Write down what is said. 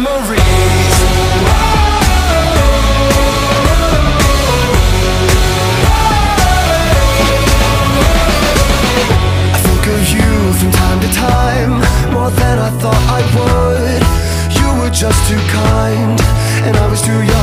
memories. I think of you from time to time More than I thought I would. You were just too kind And I was too young.